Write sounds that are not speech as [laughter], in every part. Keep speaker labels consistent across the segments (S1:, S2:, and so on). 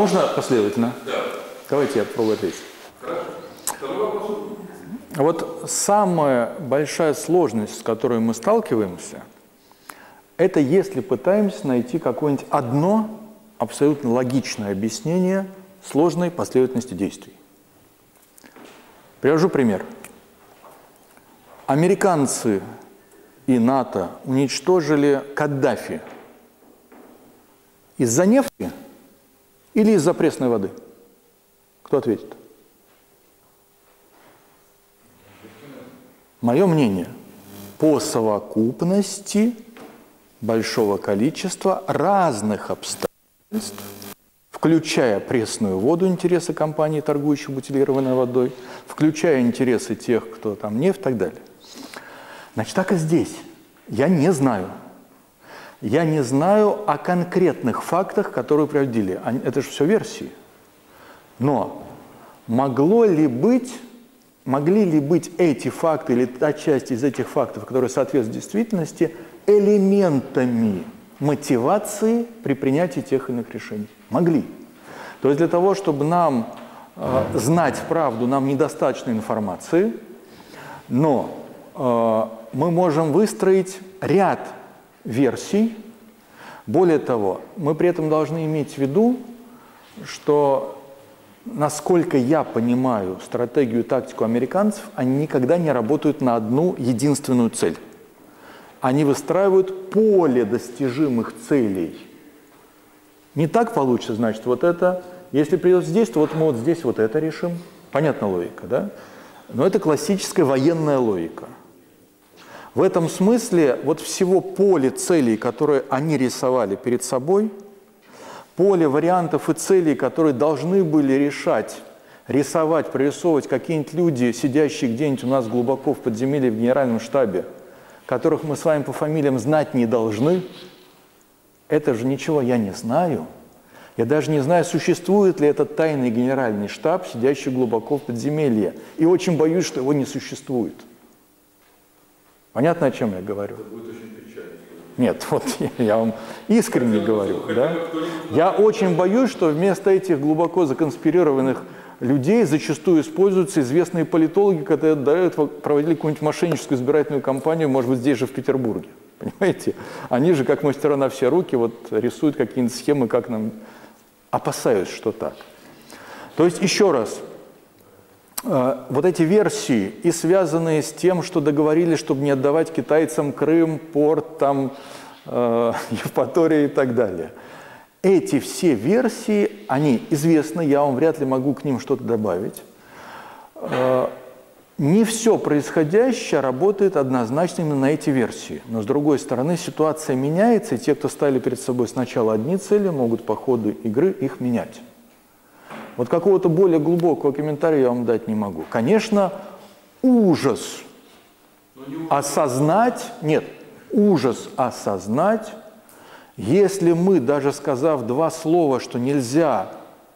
S1: Можно последовательно?
S2: Да.
S1: Давайте я попробую ответить.
S2: Хорошо.
S1: Вот самая большая сложность, с которой мы сталкиваемся, это если пытаемся найти какое-нибудь одно абсолютно логичное объяснение сложной последовательности действий. Привожу пример. Американцы и НАТО уничтожили Каддафи из-за нефти или из-за пресной воды? Кто ответит? Мое мнение, по совокупности большого количества разных обстоятельств, включая пресную воду, интересы компании, торгующей бутилированной водой, включая интересы тех, кто там нефть и так далее. Значит, так и здесь. Я не знаю. Я не знаю о конкретных фактах, которые приводили. Это же все версии. Но могло ли быть, могли ли быть эти факты или та часть из этих фактов, которые соответствуют действительности, элементами мотивации при принятии тех или иных решений? Могли. То есть для того, чтобы нам э, знать правду, нам недостаточно информации, но э, мы можем выстроить ряд версий. Более того, мы при этом должны иметь в виду, что насколько я понимаю стратегию и тактику американцев, они никогда не работают на одну единственную цель. Они выстраивают поле достижимых целей. Не так получится, значит, вот это, если придет здесь, то вот мы вот здесь вот это решим. Понятна логика, да? Но это классическая военная логика. В этом смысле вот всего поле целей, которые они рисовали перед собой, поле вариантов и целей, которые должны были решать
S2: рисовать, прорисовывать какие-нибудь люди, сидящие где-нибудь у нас глубоко в подземелье в генеральном штабе, которых мы с вами по фамилиям знать не должны, это же ничего я не знаю. Я даже не знаю, существует ли этот тайный генеральный штаб, сидящий глубоко в подземелье. И очень боюсь, что его не существует. Понятно, о чем я говорю?
S1: Это будет очень печально.
S2: Нет, [laughs] вот я, я вам искренне говорю. Да? Я очень боюсь, что вместо этих глубоко законспирированных людей зачастую используются известные политологи, которые дают, проводили какую-нибудь мошенническую избирательную кампанию, может быть, здесь же, в Петербурге. [laughs] Понимаете? Они же, как мастера на все руки, вот рисуют какие-нибудь схемы, как нам... Опасаюсь, что так. То есть, еще раз, вот эти версии, и связанные с тем, что договорились, чтобы не отдавать китайцам Крым, порт, там, э, [laughs] Евпатория и так далее – эти все версии, они известны, я вам вряд ли могу к ним что-то добавить. Э, не все происходящее работает однозначно именно на эти версии. Но с другой стороны, ситуация меняется, и те, кто ставили перед собой сначала одни цели, могут по ходу игры их менять. Вот какого-то более глубокого комментария я вам дать не могу. Конечно, ужас осознать, нет, ужас осознать, если мы, даже сказав два слова, что нельзя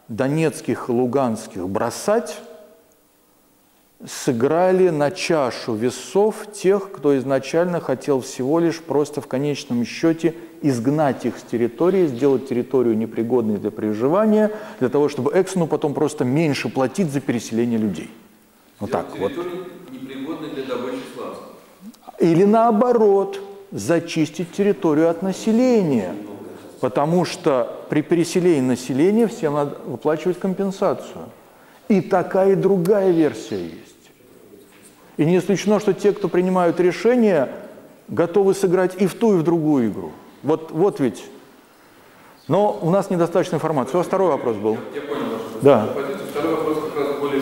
S2: донецких и луганских бросать, сыграли на чашу весов тех, кто изначально хотел всего лишь просто в конечном счете изгнать их с территории, сделать территорию непригодной для проживания, для того, чтобы Эксону потом просто меньше платить за переселение людей.
S1: Вот так вот. непригодной для добычи славства.
S2: Или наоборот – зачистить территорию от населения, потому что при переселении населения всем надо выплачивать компенсацию. И такая, и другая версия есть. И не исключено, что те, кто принимают решения, готовы сыграть и в ту, и в другую игру. Вот, вот ведь. Но у нас недостаточно информации. У вас второй вопрос был.
S1: Я понял вашу
S2: да.
S1: позицию. Второй вопрос как раз более,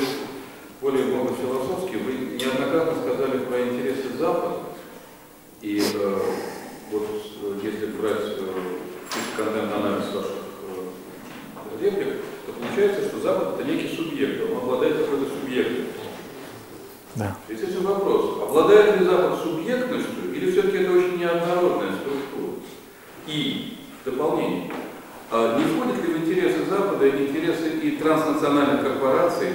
S1: более философский. Вы неоднократно сказали про интересы Запада и э, вот э, если брать э, контент-анализ ваших э, реплик, получается, что Запад это некий субъект, он обладает какой-то субъектностью.
S2: Да.
S1: И здесь вопрос, обладает ли Запад субъектностью, или все-таки это очень неоднородная структура? И в дополнение, а не входят ли в интересы Запада интересы и транснациональных корпораций,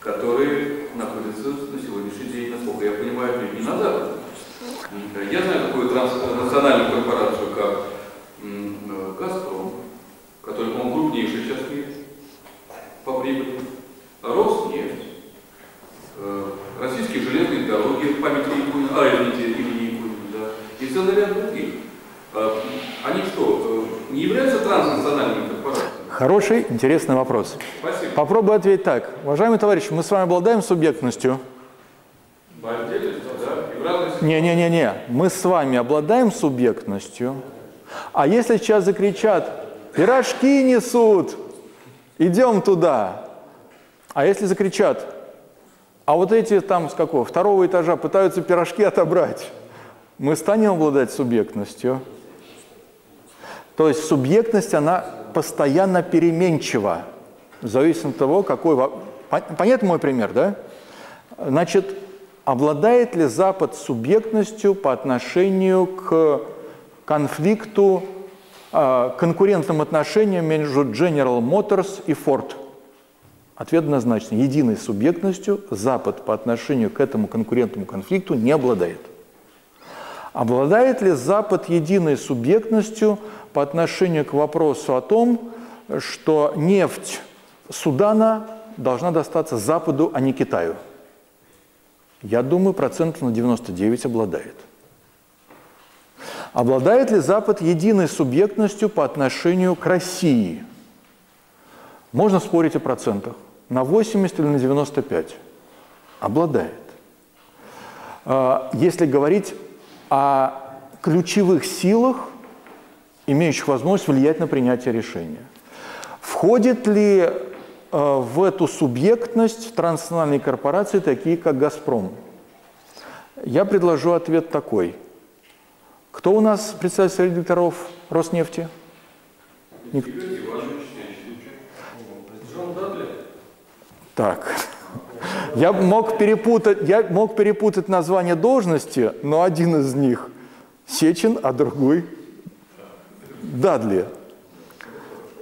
S1: которые находятся на сегодняшний день, насколько я понимаю, не на Западе? Я знаю такую транснациональную корпорацию, как «Газпром», который, по-моему, крупнейший сейчас в мире по прибыли, «Роснефть», э, российские железные дороги, память Якунина, а, извините, имени Якунина, да, и целый ряд других. А, они что, э, не являются транснациональными корпорациями?
S2: Хороший, интересный вопрос.
S1: Спасибо.
S2: Попробую ответить так. Уважаемый товарищ, мы с вами обладаем субъектностью?
S1: Да.
S2: Не-не-не-не, мы с вами обладаем субъектностью. А если сейчас закричат, пирожки несут, идем туда. А если закричат, а вот эти там с какого, второго этажа пытаются пирожки отобрать, мы станем обладать субъектностью. То есть субъектность, она постоянно переменчива, в зависимости от того, какой... Понятно мой пример, да? Значит, обладает ли Запад субъектностью по отношению к конфликту, конкурентным отношениям между General Motors и Ford? Ответ однозначно. Единой субъектностью Запад по отношению к этому конкурентному конфликту не обладает. Обладает ли Запад единой субъектностью по отношению к вопросу о том, что нефть Судана должна достаться Западу, а не Китаю? Я думаю, процентов на 99 обладает. Обладает ли Запад единой субъектностью по отношению к России? Можно спорить о процентах. На 80 или на 95? Обладает. А, если говорить о ключевых силах, имеющих возможность влиять на принятие решения. Входит ли Э, в эту субъектность транснациональные корпорации, такие как «Газпром». Я предложу ответ такой. Кто у нас представитель директоров Роснефти? Ник... Так. Я мог перепутать, я мог перепутать название должности, но один из них Сечин, а другой Дадли.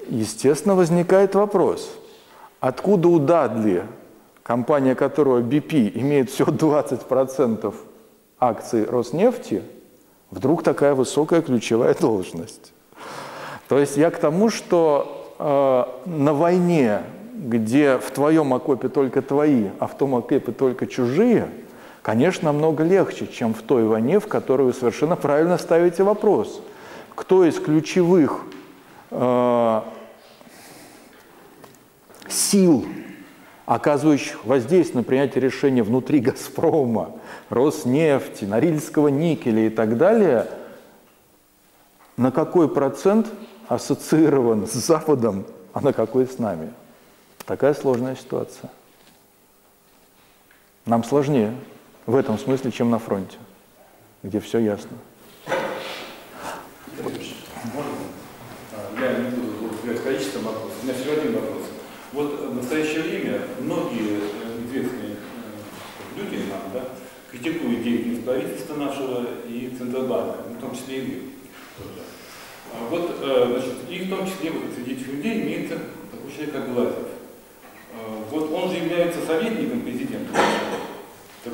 S2: Естественно, возникает вопрос, откуда у Дадли, компания которого BP имеет всего 20% акций Роснефти, вдруг такая высокая ключевая [laughs] должность? То есть я к тому, что э, на войне, где в твоем окопе только твои, а в том окопе только чужие, конечно, намного легче, чем в той войне, в которой вы совершенно правильно ставите вопрос. Кто из ключевых э, сил, оказывающих воздействие на принятие решения внутри «Газпрома», Роснефти, Норильского никеля и так далее, на какой процент ассоциирован с Западом, а на какой с нами? Такая сложная ситуация. Нам сложнее в этом смысле, чем на фронте, где все ясно.
S3: Я не буду говорить количество вопросов. У меня всего один вопрос. Вот в настоящее время многие э, известные э, люди нам да, критикуют деятельность правительства нашего и Центробанка, в том числе и вы. А вот, э, значит, и в том числе вот среди этих людей имеется такой человек, как Глазев. Вот он же является советником президента. Так,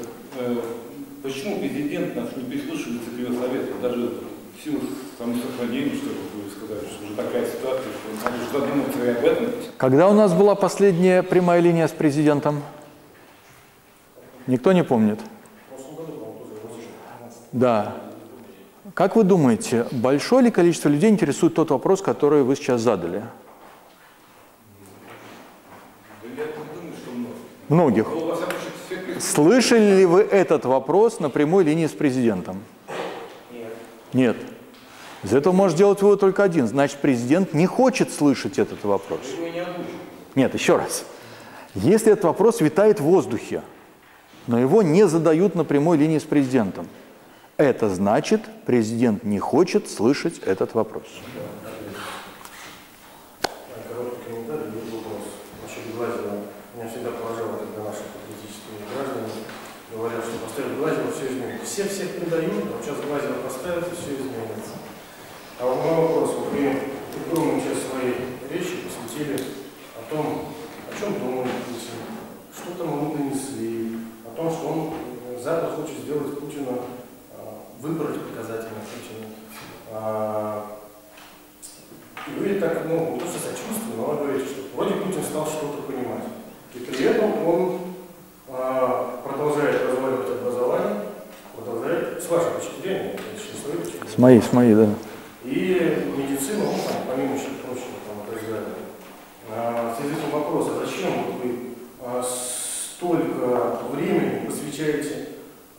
S3: почему президент нас не прислушивается к его совету, даже в силу самосохранения, что вы сказали, что уже такая ситуация, что надо уже задуматься и об этом.
S2: Когда у нас была последняя прямая линия с президентом? Никто не помнит? Да. Как вы думаете, большое ли количество людей интересует тот вопрос, который вы сейчас задали? Многих. Слышали ли вы этот вопрос на прямой линии с президентом? Нет. Из этого может сделать вывод только один. Значит, президент не хочет слышать этот вопрос. Нет, еще раз. Если этот вопрос витает в воздухе, но его не задают на прямой линии с президентом, это значит, президент не хочет слышать этот вопрос.
S4: Все всех предают, а сейчас Глазева поставят, и все изменится. А вот мой вопрос, вы огромную часть своей речи посвятили о том, не свои впечатления.
S2: С моей, с моей, да.
S4: И медицину, ну, там, помимо всего прочего, там, и так далее. А, в связи с этим вопрос, а зачем вот вы а, столько времени посвящаете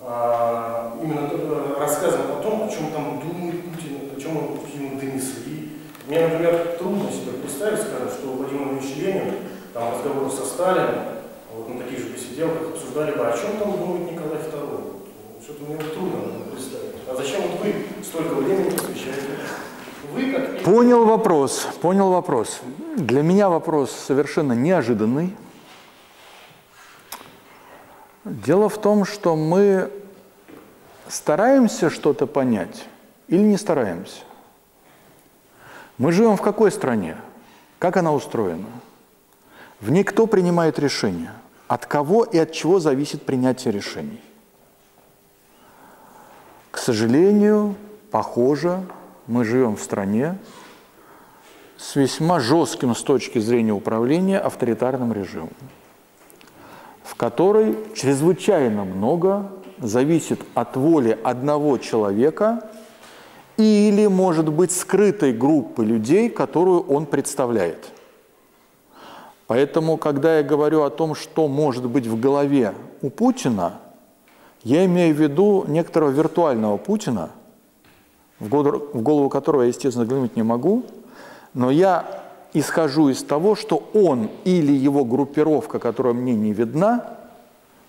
S4: а, именно э, рассказам о том, о чем там думает Путин, о чем ему донесли. Мне, например, трудно себе представить, скажем, что Владимир Ильич Ленин, там разговоры со Сталином, вот на таких же посиделках обсуждали бы, о чем там думает Николай II. Что-то мне трудно представить. А зачем вот вы столько времени посвящаете? Вы как...
S2: Понял вопрос, понял вопрос. Для меня вопрос совершенно неожиданный. Дело в том, что мы стараемся что-то понять или не стараемся. Мы живем в какой стране? Как она устроена? В ней кто принимает решения? От кого и от чего зависит принятие решений? К сожалению, похоже, мы живем в стране с весьма жестким с точки зрения управления авторитарным режимом, в которой чрезвычайно много зависит от воли одного человека или, может быть, скрытой группы людей, которую он представляет. Поэтому, когда я говорю о том, что может быть в голове у Путина, я имею в виду некоторого виртуального Путина, в голову которого я, естественно, заглянуть не могу, но я исхожу из того, что он или его группировка, которая мне не видна,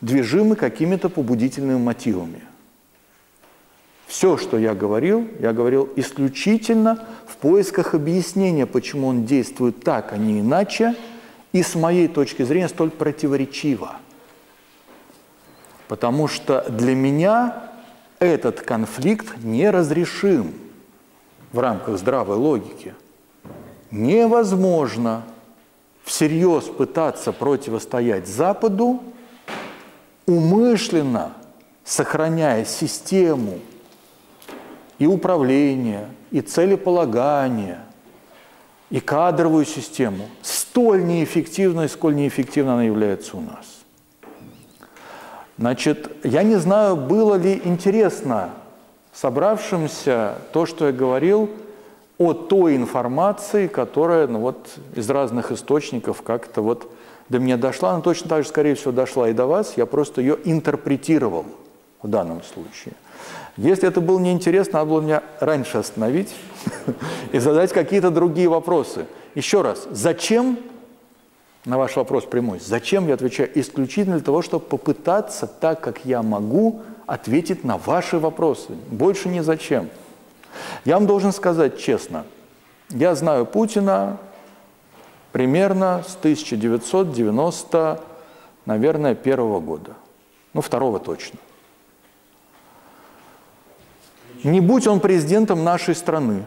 S2: движимы какими-то побудительными мотивами. Все, что я говорил, я говорил исключительно в поисках объяснения, почему он действует так, а не иначе, и с моей точки зрения столь противоречива. Потому что для меня этот конфликт неразрешим в рамках здравой логики. Невозможно всерьез пытаться противостоять Западу, умышленно сохраняя систему и управления, и целеполагания, и кадровую систему, столь неэффективной, сколь неэффективно она является у нас. Значит, я не знаю, было ли интересно собравшимся то, что я говорил о той информации, которая ну, вот, из разных источников как-то вот до меня дошла. Она точно так же, скорее всего, дошла и до вас. Я просто ее интерпретировал в данном случае. Если это было неинтересно, надо было меня раньше остановить [laughs] и задать какие-то другие вопросы. Еще раз, зачем на ваш вопрос прямой. Зачем я отвечаю? Исключительно для того, чтобы попытаться, так как я могу, ответить на ваши вопросы. Больше ни зачем. Я вам должен сказать честно, я знаю Путина примерно с 1990, наверное, первого года. Ну, второго точно. Не будь он президентом нашей страны,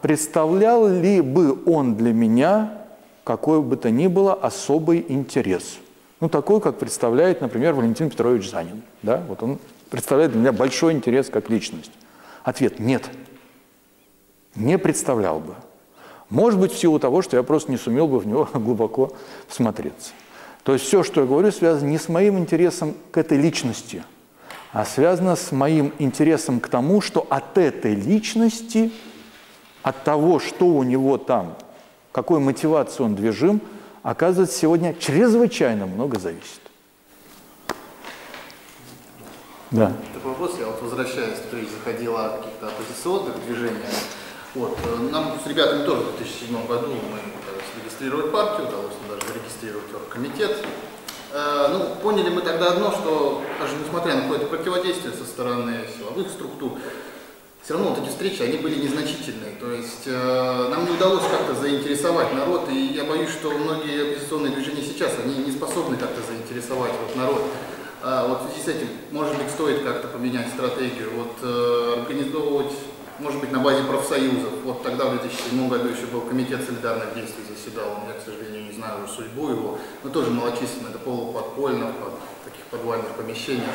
S2: представлял ли бы он для меня какой бы то ни было особый интерес. Ну, такой, как представляет, например, Валентин Петрович Занин. Да? Вот он представляет для меня большой интерес как личность. Ответ – нет. Не представлял бы. Может быть, в силу того, что я просто не сумел бы в него [laughs] глубоко всмотреться. То есть все, что я говорю, связано не с моим интересом к этой личности, а связано с моим интересом к тому, что от этой личности, от того, что у него там какой мотивацией он движим, оказывается, сегодня чрезвычайно много зависит.
S5: Да. Такой вопрос, я вот возвращаюсь, речь заходила о каких-то оппозиционных движениях. Вот, э, нам с ребятами тоже в 2007 году мы зарегистрировать партию, удалось даже зарегистрировать комитет. Э, ну, поняли мы тогда одно, что даже несмотря на какое-то противодействие со стороны силовых структур, все равно вот эти встречи, они были незначительные. То есть э, нам не удалось как-то заинтересовать народ, и я боюсь, что многие оппозиционные движения сейчас, они не способны как-то заинтересовать вот народ. А вот в связи с этим, может быть, стоит как-то поменять стратегию, вот э, организовывать, может быть, на базе профсоюзов. Вот тогда, в 2007 году, еще был комитет солидарных действий заседал, я, к сожалению, не знаю уже судьбу его, но тоже малочисленно, это полуподпольно, в таких подвальных помещениях.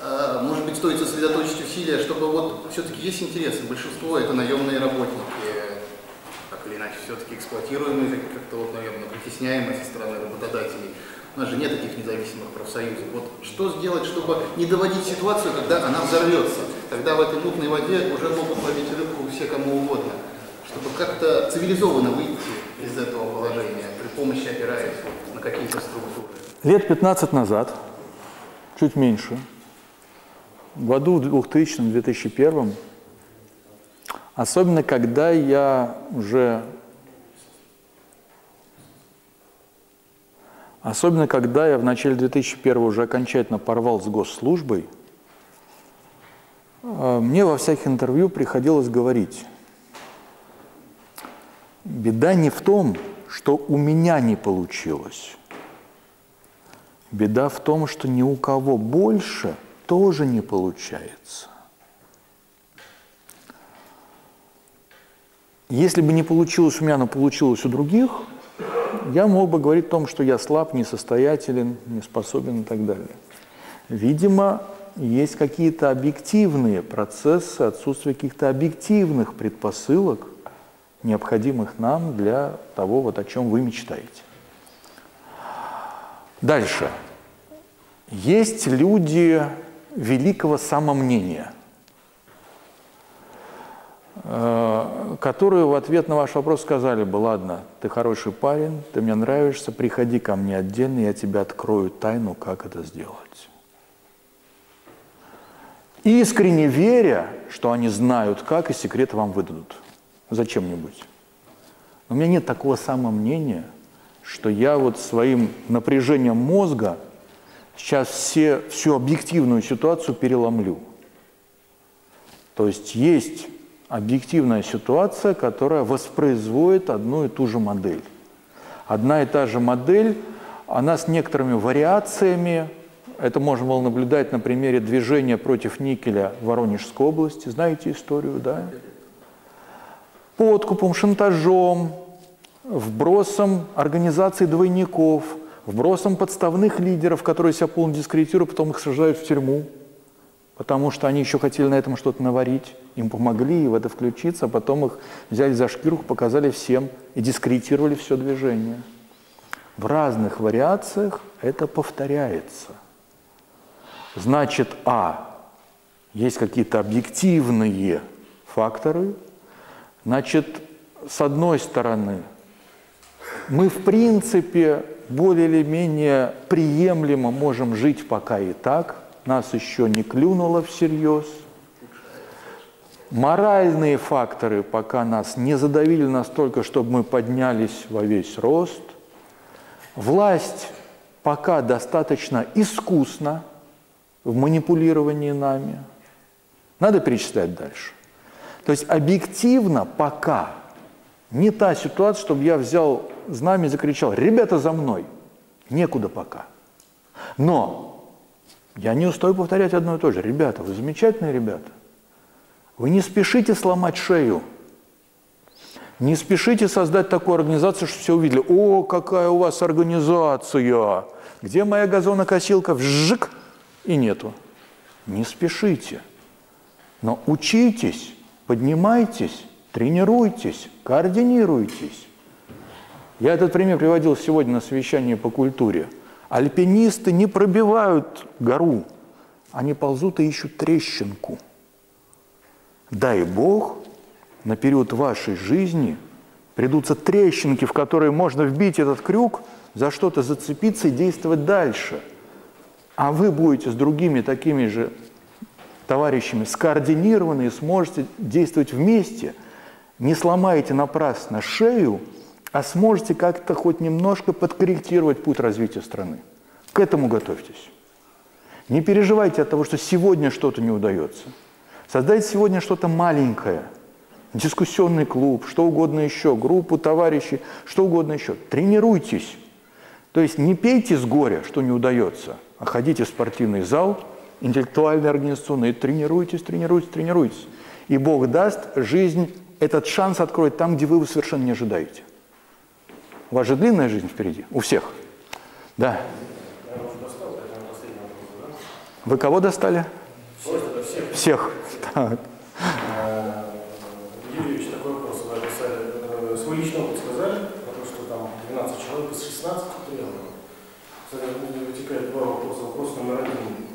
S5: А, может быть, стоит сосредоточить усилия, чтобы вот все-таки есть интересы. Большинство это наемные работники, так или иначе все-таки эксплуатируемые, как-то вот, наверное, притесняемые со стороны работодателей. У нас же нет таких независимых профсоюзов. Вот что сделать, чтобы не доводить ситуацию, когда она взорвется, когда в этой мутной воде уже могут ловить рыбку все кому угодно, чтобы как-то цивилизованно выйти из этого положения при помощи опираясь на какие-то структуры.
S2: Лет 15 назад, чуть меньше, в году 2000-2001, особенно когда я уже Особенно, когда я в начале 2001 уже окончательно порвал с госслужбой, э, мне во всяких интервью приходилось говорить, беда не в том, что у меня не получилось. Беда в том, что ни у кого больше – тоже не получается. Если бы не получилось у меня, но получилось у других, я мог бы говорить о том, что я слаб, несостоятелен, не способен и так далее. Видимо, есть какие-то объективные процессы, отсутствие каких-то объективных предпосылок, необходимых нам для того, вот о чем вы мечтаете. Дальше. Есть люди, великого самомнения, э, которые в ответ на ваш вопрос сказали бы, ладно, ты хороший парень, ты мне нравишься, приходи ко мне отдельно, я тебе открою тайну, как это сделать. Искренне веря, что они знают как, и секрет вам выдадут. Зачем-нибудь. У меня нет такого самомнения, что я вот своим напряжением мозга – сейчас все, всю объективную ситуацию переломлю. То есть есть объективная ситуация, которая воспроизводит одну и ту же модель. Одна и та же модель, она с некоторыми вариациями. Это можно было наблюдать на примере движения против никеля в Воронежской области. Знаете историю, да? Подкупом, шантажом, вбросом организации двойников, вбросом подставных лидеров, которые себя полностью дискредитируют, потом их сажают в тюрьму, потому что они еще хотели на этом что-то наварить. Им помогли в это включиться, а потом их взяли за шкирку, показали всем и дискредитировали все движение. В разных вариациях это повторяется. Значит, а, есть какие-то объективные факторы, значит, с одной стороны, мы в принципе более или менее приемлемо можем жить пока и так, нас еще не клюнуло всерьез. Моральные факторы пока нас не задавили настолько, чтобы мы поднялись во весь рост. Власть пока достаточно искусна в манипулировании нами. Надо перечислять дальше. То есть объективно пока не та ситуация, чтобы я взял знамя и закричал, ребята за мной. Некуда пока. Но я не устаю повторять одно и то же. Ребята, вы замечательные ребята. Вы не спешите сломать шею. Не спешите создать такую организацию, что все увидели. О, какая у вас организация! Где моя газонокосилка? Вжик! И нету. Не спешите. Но учитесь, поднимайтесь, тренируйтесь, координируйтесь. Я этот пример приводил сегодня на совещании по культуре. Альпинисты не пробивают гору, они ползут и ищут трещинку. Дай Бог, на период вашей жизни придутся трещинки, в которые можно вбить этот крюк, за что-то зацепиться и действовать дальше. А вы будете с другими такими же товарищами скоординированы и сможете действовать вместе, не сломаете напрасно шею, а сможете как-то хоть немножко подкорректировать путь развития страны. К этому готовьтесь. Не переживайте от того, что сегодня что-то не удается. Создайте сегодня что-то маленькое, дискуссионный клуб, что угодно еще, группу товарищей, что угодно еще. Тренируйтесь. То есть не пейте с горя, что не удается, а ходите в спортивный зал, интеллектуальный, организационный, и тренируйтесь, тренируйтесь, тренируйтесь. И Бог даст, жизнь этот шанс откроет там, где вы его совершенно не ожидаете. У вас же длинная жизнь впереди, у всех. Да. Вы кого достали? Всех. Так.
S4: Юрьевич, такой вопрос. Вы описали, э, свой личный опыт сказали, про то, что там 12 человек из 16 приехало. Кстати, вытекает два вопроса. Вопрос номер один.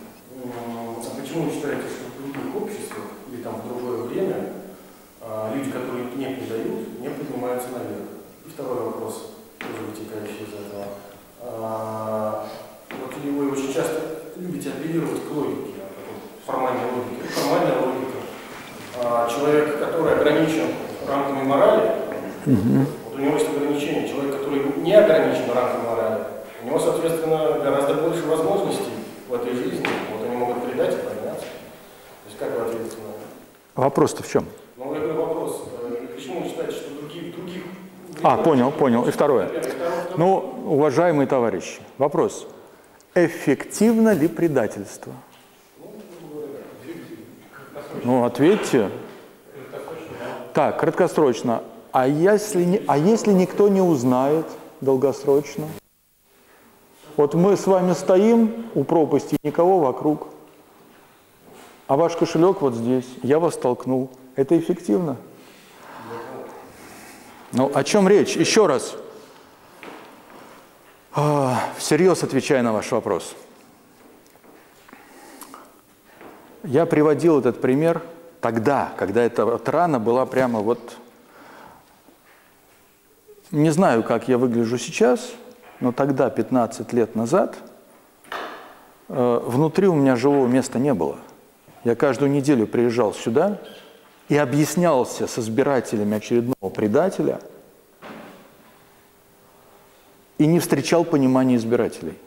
S4: М, А почему вы считаете, что в других обществах или там в другое время а, люди, которые не предают, не поднимаются наверх? И второй вопрос, тоже вытекающий из этого. А, Вот и вы очень часто любите апеллировать к логике, а потом формальной логике. Ну, Формальная логика. А, Человек, который ограничен рамками морали, вот у него есть ограничение. Человек, который не ограничен рамками морали, у него, соответственно, гораздо больше возможностей в этой жизни. Вот они могут предать и подняться. То есть как вы ответите на это?
S2: Вопрос-то в чем?
S4: Ну, я говорю, вопрос. э, Почему вы считаете, что других, других...
S2: А, понял, понял. И второе. Ну, уважаемые товарищи, вопрос. Эффективно ли предательство? Ну, ответьте. Так, краткосрочно. А если, не- а если никто не узнает долгосрочно? Вот мы с вами стоим у пропасти, никого вокруг. А ваш кошелек вот здесь, я вас толкнул. Это эффективно? Ну, о чем речь? Еще раз. А, Всерьез отвечая на ваш вопрос. Я приводил этот пример тогда, когда эта вот рана была прямо вот... Не знаю, как я выгляжу сейчас, но тогда, 15 лет назад, э, внутри у меня живого места не было. Я каждую неделю приезжал сюда и объяснялся с избирателями очередного предателя и не встречал понимания избирателей.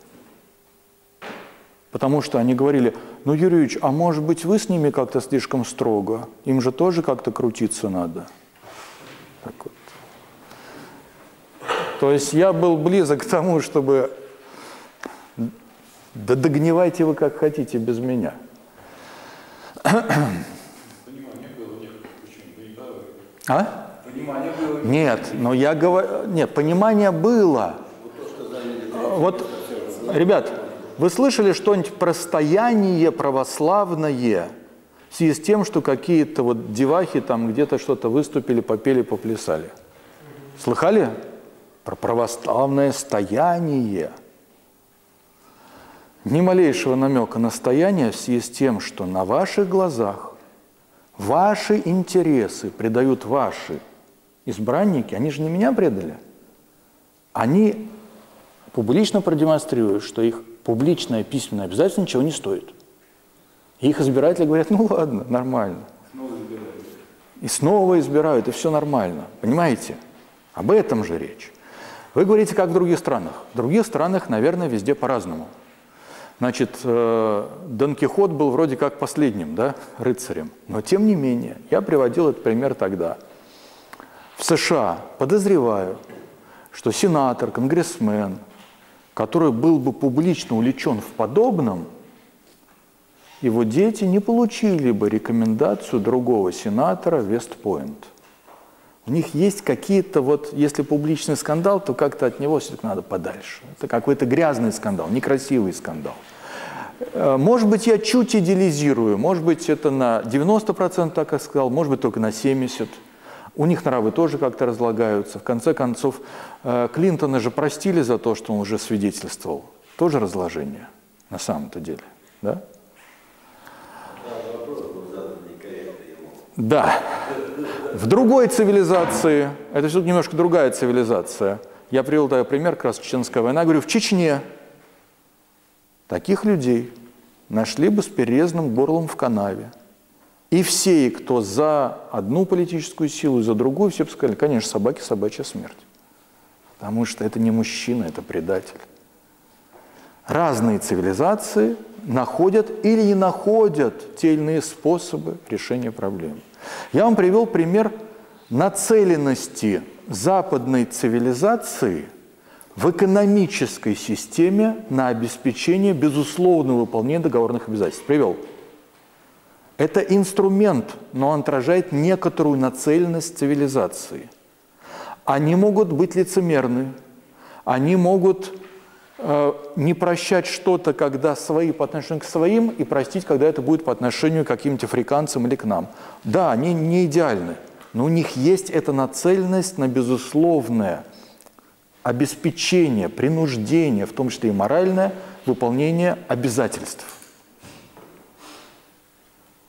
S2: Потому что они говорили, ну, Юрий Юрьевич, а может быть вы с ними как-то слишком строго? Им же тоже как-то крутиться надо. Так вот. То есть я был близок к тому, чтобы... Да догнивайте вы как хотите без меня.
S3: Понимание было некоторых, почему вы не правы.
S2: А?
S3: Понимание было.
S2: Нет, но я говорю... Нет, понимание было. Вот, ребят, вы слышали что-нибудь про стояние православное в связи с тем, что какие-то вот девахи там где-то что-то выступили, попели, поплясали? Слыхали? Про православное стояние. Ни малейшего намека на стояние в связи с тем, что на ваших глазах ваши интересы предают ваши избранники, они же не меня предали. Они публично продемонстрируют, что их публичное письменное обязательство ничего не стоит. И их избиратели говорят, ну ладно, нормально.
S3: Снова.
S2: И снова избирают, и все нормально. Понимаете? Об этом же речь. Вы говорите, как в других странах. В других странах, наверное, везде по-разному. Значит, э, Дон Кихот был вроде как последним, да, рыцарем. Но тем не менее, я приводил этот пример тогда. В США подозреваю, что сенатор, конгрессмен, который был бы публично увлечен в подобном, его дети не получили бы рекомендацию другого сенатора Вестпойнт. У них есть какие-то вот, если публичный скандал, то как-то от него все-таки надо подальше. Это какой-то грязный скандал, некрасивый скандал. Э, Может быть, я чуть идеализирую, может быть, это на 90%, так я сказал, может быть, только на 70%. У них нравы тоже как-то разлагаются. В конце концов, э, Клинтона же простили за то, что он уже свидетельствовал. Тоже разложение на самом-то деле. Да? Да. В другой цивилизации, это все немножко другая цивилизация. Я привел тогда пример, как раз Чеченская война. Говорю, в Чечне таких людей нашли бы с перерезанным горлом в канаве. И все, кто за одну политическую силу, и за другую, все бы сказали, конечно, собаки, собачья смерть. Потому что это не мужчина, это предатель. Разные цивилизации находят или не находят те или иные способы решения проблем. Я вам привел пример нацеленности западной цивилизации в экономической системе на обеспечение безусловного выполнения договорных обязательств. Привел. Это инструмент, но он отражает некоторую нацеленность цивилизации. Они могут быть лицемерны, они могут не прощать что-то, когда свои по отношению к своим, и простить, когда это будет по отношению к каким-то африканцам или к нам. Да, они не идеальны, но у них есть эта нацеленность на безусловное обеспечение, принуждение, в том числе и моральное, выполнение обязательств.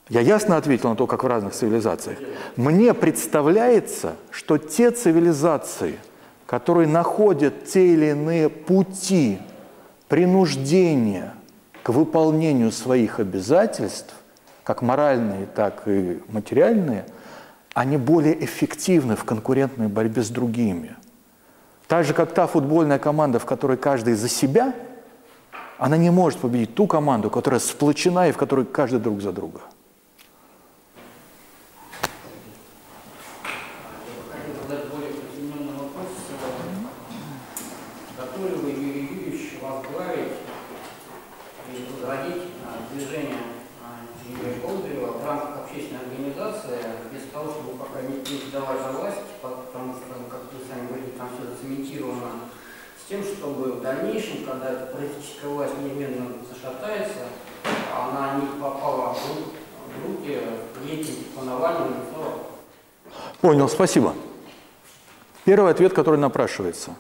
S2: Я ясно ответил на то, как в разных цивилизациях. Мне представляется, что те цивилизации, которые находят те или иные пути принуждения к выполнению своих обязательств, как моральные, так и материальные, они более эффективны в конкурентной борьбе с другими. Так же, как та футбольная команда, в которой каждый за себя, она не может победить ту команду, которая сплочена и в которой каждый друг за друга.
S6: Хотел задать более приземленный вопрос. Готовы ли вы, Юрий Юрьевич, возглавить и возродить а, движение а, Юрия Болдырева в рамках общественной организации, без того, чтобы пока не давать за власть, потому что, как вы сами говорите, там все зацементировано, с тем, чтобы в дальнейшем, когда эта политическая власть неизменно зашатается, она не попала в ру- в руки деятелей типа Навального и Немцова,
S2: Понял, спасибо. Первый ответ, который напрашивается.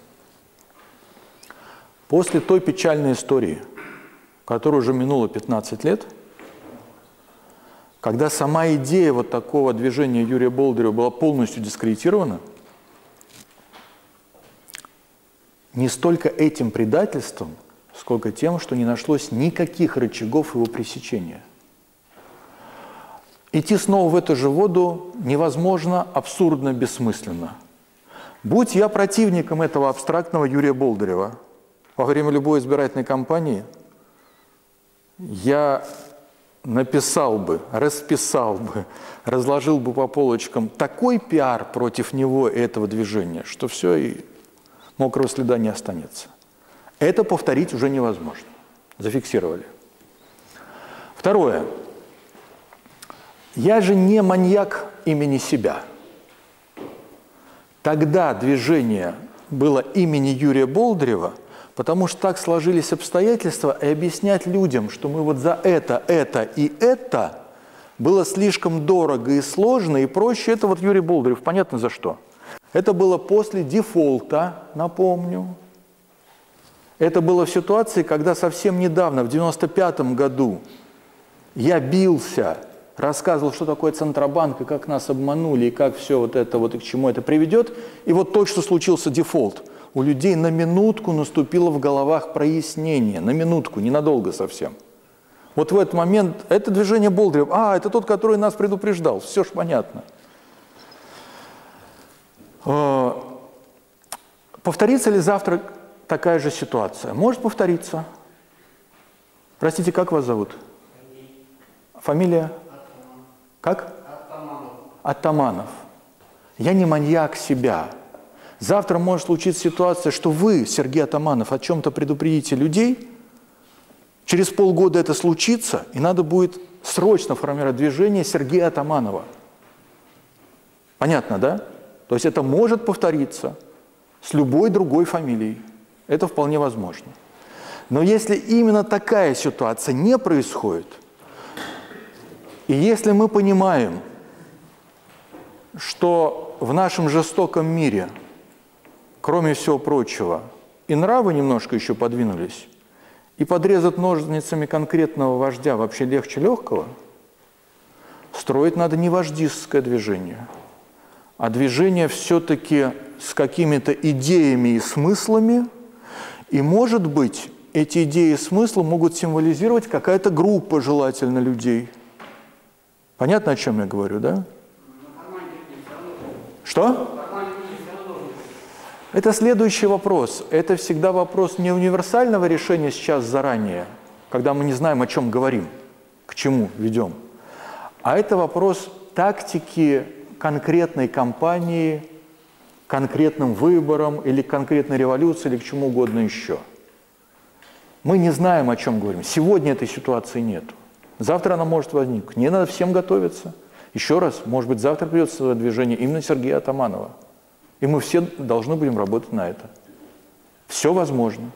S2: После той печальной истории, которой уже минуло 15 лет, когда сама идея вот такого движения Юрия Болдырева была полностью дискредитирована, не столько этим предательством, сколько тем, что не нашлось никаких рычагов его пресечения. Идти снова в эту же воду невозможно, абсурдно, бессмысленно. Будь я противником этого абстрактного Юрия Болдырева во время любой избирательной кампании, я написал бы, расписал бы, разложил бы по полочкам такой пиар против него и этого движения, что все и мокрого следа не останется. Это повторить уже невозможно. Зафиксировали. Второе. Я же не маньяк имени себя. Тогда движение было имени Юрия Болдырева, потому что так сложились обстоятельства, и объяснять людям, что мы вот за это, это и это, было слишком дорого и сложно, и проще. Это вот Юрий Болдырев, понятно за что. Это было после дефолта, напомню. Это было в ситуации, когда совсем недавно, в 95 году, я бился, рассказывал, что такое Центробанк, и как нас обманули, и как все вот это вот и к чему это приведет. И вот только что случился дефолт. У людей на минутку наступило в головах прояснение, на минутку, ненадолго совсем. Вот в этот момент, это движение Болдырев, а, это тот, который нас предупреждал, все ж понятно. А, повторится ли завтра такая же ситуация? Может повториться. Простите, как вас зовут? Фамилия? Как?
S6: Атаманов.
S2: Я не маньяк себя. Завтра может случиться ситуация, что вы, Сергей Атаманов, о чем-то предупредите людей, через полгода это случится, и надо будет срочно формировать движение Сергея Атаманова. Понятно, да? То есть это может повториться с любой другой фамилией. Это вполне возможно. Но если именно такая ситуация не происходит, и если мы понимаем, что в нашем жестоком мире, кроме всего прочего, и нравы немножко еще подвинулись, и подрезать ножницами конкретного вождя вообще легче легкого, строить надо не вождистское движение, а движение все-таки с какими-то идеями и смыслами, и, может быть, эти идеи и смыслы могут символизировать какая-то группа желательно людей – Понятно, о чем я говорю, да? Что? Это следующий вопрос. Это всегда вопрос не универсального решения сейчас заранее, когда мы не знаем, о чем говорим, к чему ведем, а это вопрос тактики конкретной кампании, конкретным выборам или конкретной революции или к чему угодно еще. Мы не знаем, о чем говорим. Сегодня этой ситуации нету. Завтра она может возникнуть. Не надо всем готовиться. Еще раз, может быть, завтра придется движение именно Сергея Атаманова. И мы все должны будем работать на это. Все возможно.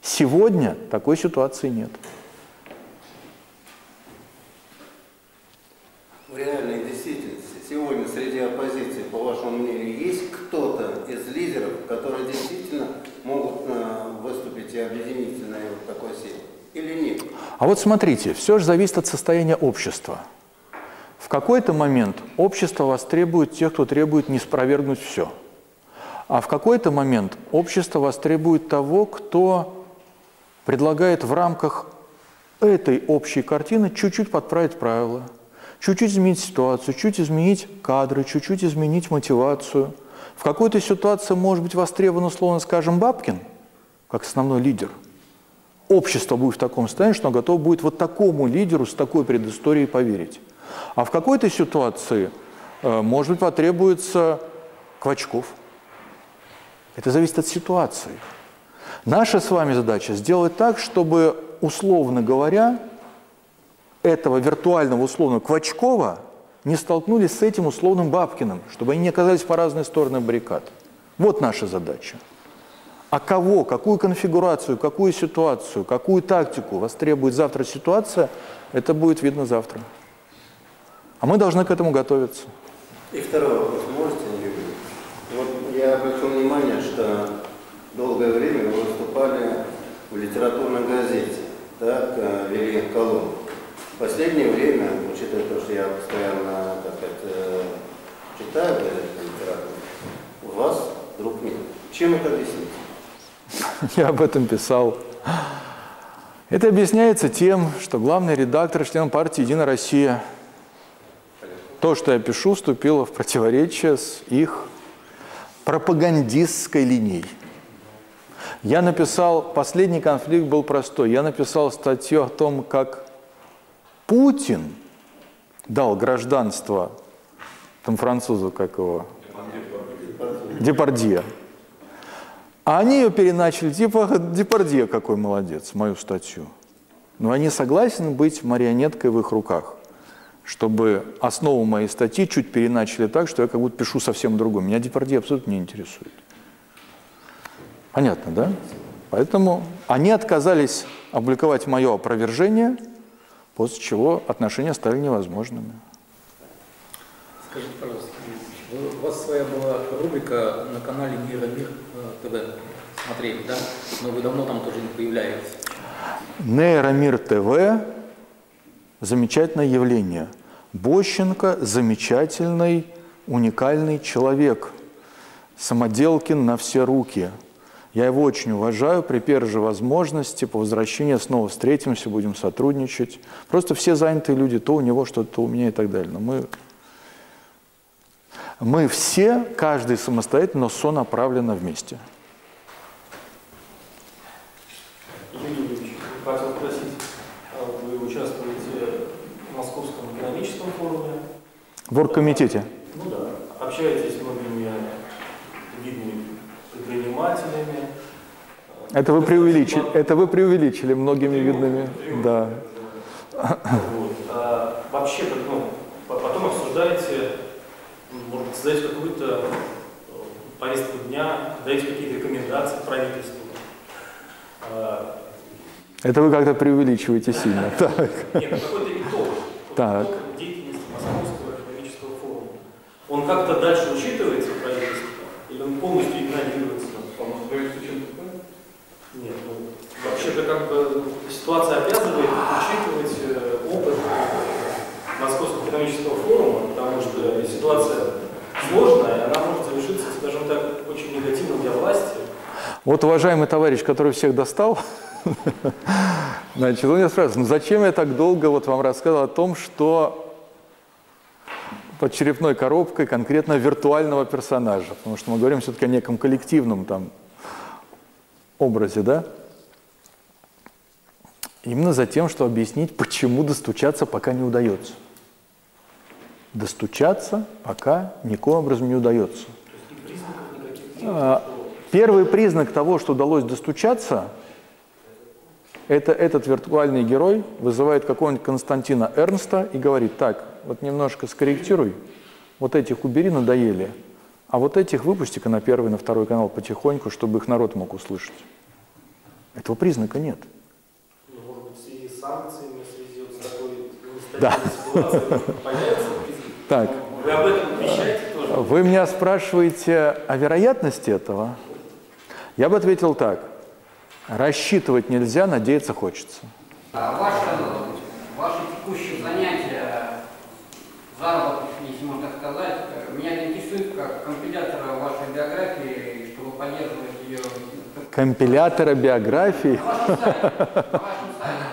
S2: Сегодня такой ситуации нет.
S7: В реальной действительности сегодня среди оппозиции, по вашему мнению, есть кто-то из лидеров, которые действительно могут э, выступить и объединительной вот такой силой? Или нет?
S2: А вот смотрите, все же зависит от состояния общества. В какой-то момент общество вас требует тех, кто требует не спровергнуть все. А в какой-то момент общество вас требует того, кто предлагает в рамках этой общей картины чуть-чуть подправить правила, чуть-чуть изменить ситуацию, чуть изменить кадры, чуть-чуть изменить мотивацию. В какой-то ситуации может быть востребован, условно скажем, Бабкин, как основной лидер – общество будет в таком состоянии, что оно готово будет вот такому лидеру с такой предысторией поверить. А в какой-то ситуации, э, может быть, потребуется Квачков. Это зависит от ситуации. Наша с вами задача сделать так, чтобы, условно говоря, этого виртуального условного Квачкова не столкнулись с этим условным Бабкиным, чтобы они не оказались по разные стороны баррикад. Вот наша задача. А кого, какую конфигурацию, какую ситуацию, какую тактику вас требует завтра ситуация, это будет видно завтра. А мы должны к этому готовиться.
S7: И второй вопрос, можете, Юрий? Вот я обратил внимание, что долгое время вы выступали в литературной газете, так, э, вели колонну. В последнее время, учитывая то, что я постоянно, так сказать, э, читаю литературу, у вас вдруг нет. Чем это объяснить? [laughs]
S2: Я об этом писал. Это объясняется тем, что главный редактор, член партии «Единая Россия», то, что я пишу, вступило в противоречие с их пропагандистской линией. Я написал, последний конфликт был простой, я написал статью о том, как Путин дал гражданство там французу, как его, Депардье. А они ее переначали, типа Депардье какой молодец, мою статью. Но они согласны быть марионеткой в их руках, чтобы основу моей статьи чуть переначали так, что я как будто пишу совсем другое. Меня Депардье абсолютно не интересует. Понятно, да? Поэтому они отказались опубликовать мое опровержение, после чего отношения стали невозможными.
S8: Скажите, пожалуйста, у вас своя была рубрика на канале Нейромир э, ТВ. Смотрели, да? Но вы давно там тоже не появляетесь.
S2: Нейромир ТВ – замечательное явление. Бощенко – замечательный, уникальный человек. Самоделкин на все руки. Я его очень уважаю. При первой же возможности по возвращении снова встретимся, будем сотрудничать. Просто все занятые люди, то у него что-то, то у меня и так далее. Но мы, мы все, каждый самостоятельно, но сонаправленно вместе.
S9: Юрий Юрьевич, хотел спросить, а вот вы участвуете в Московском экономическом форуме,
S2: В оргкомитете.
S9: ну да, общаетесь с многими видными предпринимателями.
S2: Это вы преувеличили, это вы преувеличили многими видными. Да.
S9: Вот. А вообще, ну, по- потом обсуждаете, может быть, создаете какую-то э, повестку дня, даете какие-то рекомендации правительству. А,
S2: Это вы как-то преувеличиваете сильно. [laughs] Так.
S9: Нет, какой-то итог.
S2: Так.
S9: Итог деятельности Московского экономического форума. Он как-то дальше учитывается правительством? Или он полностью игнорируется?
S10: По-моему, правительство чем-то такое?
S9: Нет, ну, вообще-то как бы ситуация обязывает учитывать э, опыт Московского экономического форума, потому что ситуация сложная, она может завершиться, скажем так, очень негативно для власти.
S2: Вот уважаемый товарищ, который всех достал, [laughs] значит, он меня спрашивает, ну зачем я так долго вот вам рассказывал о том, что под черепной коробкой конкретно виртуального персонажа, потому что мы говорим все-таки о неком коллективном там образе, да? Именно за тем, что объяснить, почему достучаться пока не удается. Достучаться пока никаким образом не удается. А, Первый признак того, что удалось достучаться, это этот виртуальный герой вызывает какого-нибудь Константина Эрнста и говорит, так, вот немножко скорректируй, вот этих убери, надоели, а вот этих выпусти-ка на первый, на второй канал потихоньку, чтобы их народ мог услышать. Этого признака нет.
S9: Ну, может быть, в связи с санкциями, в связи вот с такой
S2: Да.
S9: ситуацией появится?
S2: Так,
S9: Вы об этом вещаете тоже?
S2: вы меня спрашиваете о вероятности этого? Я бы ответил так. Рассчитывать нельзя, надеяться хочется.
S6: А ваше, ваши текущие занятия, заработок, если можно так сказать, э, меня интересует как компилятора вашей биографии, чтобы поддерживать ее
S2: Компилятора биографии.
S6: на вашем сайте,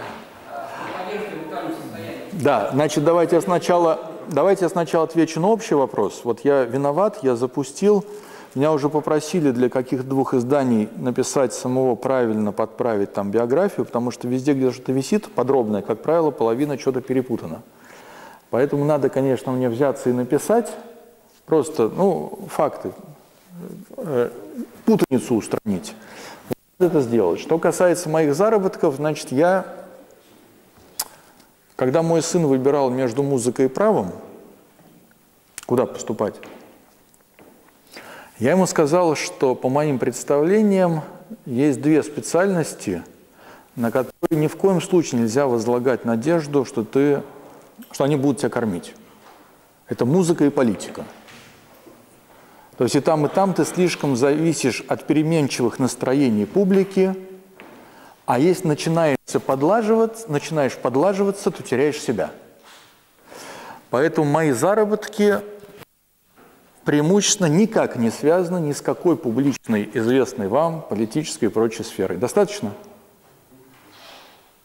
S6: [laughs] на вашем сайте, э.
S2: Да, значит, давайте я сначала, давайте я сначала отвечу на общий вопрос. Вот я виноват, я запустил. Меня уже попросили для каких-то двух изданий написать самого правильно, подправить там биографию, потому что везде, где что-то висит подробное, как правило, половина что-то перепутана. Поэтому надо, конечно, мне взяться и написать просто, ну, факты, э, путаницу устранить. Вот это сделать. Что касается моих заработков, значит, я когда мой сын выбирал между музыкой и правом, куда поступать, я ему сказал, что по моим представлениям есть две специальности, на которые ни в коем случае нельзя возлагать надежду, что, ты, что они будут тебя кормить. Это музыка и политика. То есть и там, и там ты слишком зависишь от переменчивых настроений публики, а если начинаешься подлаживаться, начинаешь подлаживаться, то теряешь себя. Поэтому мои заработки преимущественно никак не связаны ни с какой публичной, известной вам, политической и прочей сферой. Достаточно?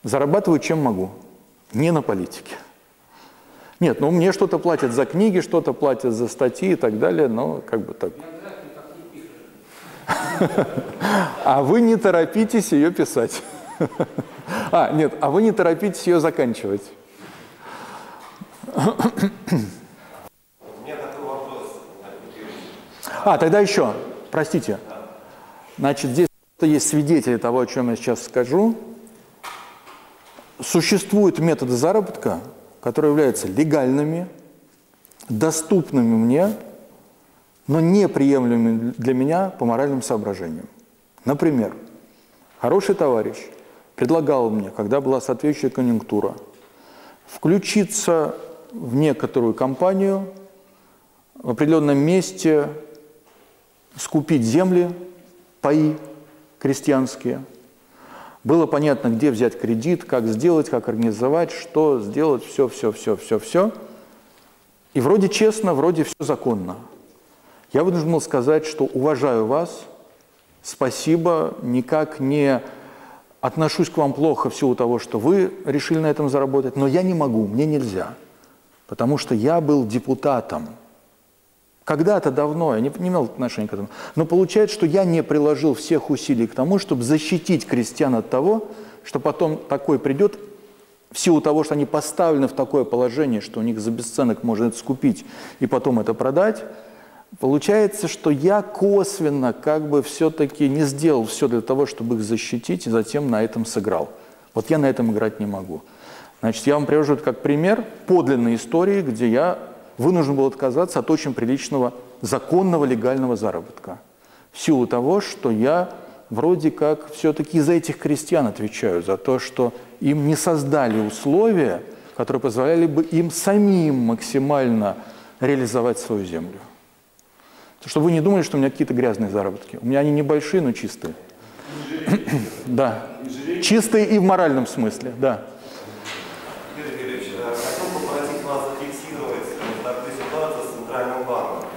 S2: Зарабатываю, чем могу. Не на политике. Нет, ну мне что-то платят за книги, что-то платят за статьи и так далее, но как бы так. [laughs] А вы не торопитесь ее писать. [laughs] А, нет, а вы не торопитесь ее заканчивать. А, тогда еще, простите. Значит, здесь есть свидетели того, о чем я сейчас скажу. Существуют методы заработка, которые являются легальными, доступными мне, но неприемлемыми для меня по моральным соображениям. Например, хороший товарищ предлагал мне, когда была соответствующая конъюнктура, включиться в некоторую компанию, в определенном месте скупить земли, паи крестьянские. Было понятно, где взять кредит, как сделать, как организовать, что сделать, все, все, все, все, все. И вроде честно, вроде все законно. Я вынужден был сказать, что уважаю вас, спасибо, никак не отношусь к вам плохо в силу того, что вы решили на этом заработать, но я не могу, мне нельзя, потому что я был депутатом. Когда-то давно, я не, не имел отношения к этому, но получается, что я не приложил всех усилий к тому, чтобы защитить крестьян от того, что потом такой придет, в силу того, что они поставлены в такое положение, что у них за бесценок можно это скупить и потом это продать, Получается, что я косвенно как бы все-таки не сделал все для того, чтобы их защитить, и затем на этом сыграл. Вот я на этом играть не могу. Значит, я вам привожу это как пример подлинной истории, где я вынужден был отказаться от очень приличного законного легального заработка. В силу того, что я вроде как все-таки за этих крестьян отвечаю, за то, что им не создали условия, которые позволяли бы им самим максимально реализовать свою землю. Чтобы вы не думали, что у меня какие-то грязные заработки. У меня они небольшие, но чистые. [clears throat] Да. Чистые и в моральном смысле, да.
S11: Юрий Юрьевич, хотел попросить вас зафиксировать такую ситуацию с Центральным банком.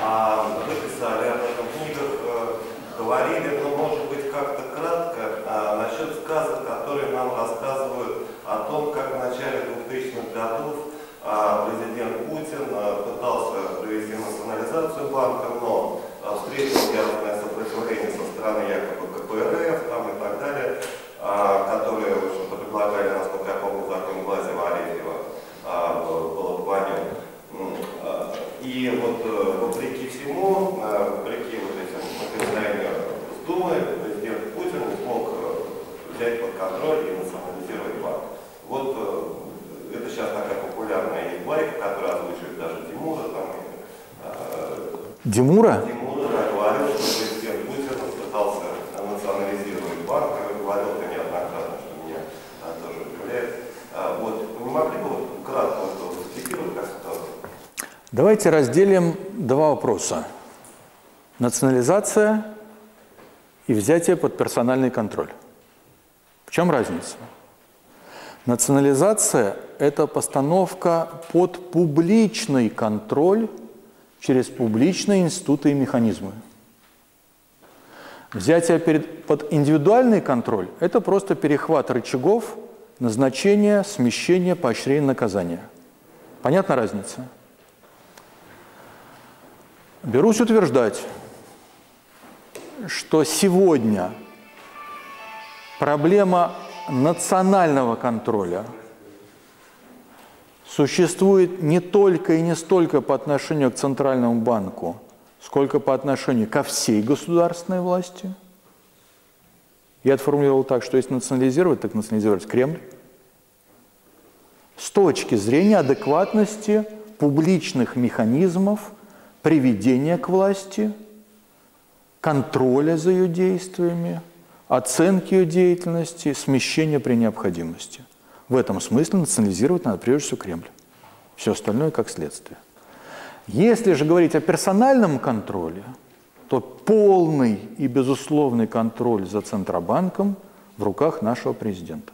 S11: А вы писали об этом в книгах, э, говорили, но может быть как-то кратко, а, насчет сказок, которые нам рассказывают о том, как в начале 2000-х годов а, президент Путин а, пытался провести национализацию банка, но а, встретил явное сопротивление со стороны якобы КПРФ там, и так далее, которые, в общем-то, предлагали, насколько я помню, закон Глазева Арефьева был отклонен. И вот э, вопреки всему, вопреки вот этим написаниям с Думы, президент Путин не смог э, взять под контроль и национализировать банк. Вот э, это сейчас такая популярная и байка, которую озвучивает даже Тимура. Там,
S2: Димура?
S11: Тимура да, говорил, что президент Путин пытался национализировать банк, и говорил это неоднократно, что меня а, тоже удивляет. А, вот, вы не могли бы вот, кратко вот, зафиксировать как ситуацию?
S2: Давайте разделим два вопроса. Национализация и взятие под персональный контроль. В чем разница? Национализация – это постановка под публичный контроль через публичные институты и механизмы. Взятие перед, под индивидуальный контроль – это просто перехват рычагов назначения, смещения, поощрения, наказания. Понятна разница? Берусь утверждать, что сегодня проблема национального контроля существует не только и не столько по отношению к Центральному банку, сколько по отношению ко всей государственной власти. Я это формулировал так, что если национализировать, так национализировать Кремль. С точки зрения адекватности публичных механизмов приведения к власти, контроля за ее действиями, оценки ее деятельности, смещения при необходимости. В этом смысле национализировать надо прежде всего Кремль. Все остальное как следствие. Если же говорить о персональном контроле, то полный и безусловный контроль за Центробанком в руках нашего президента.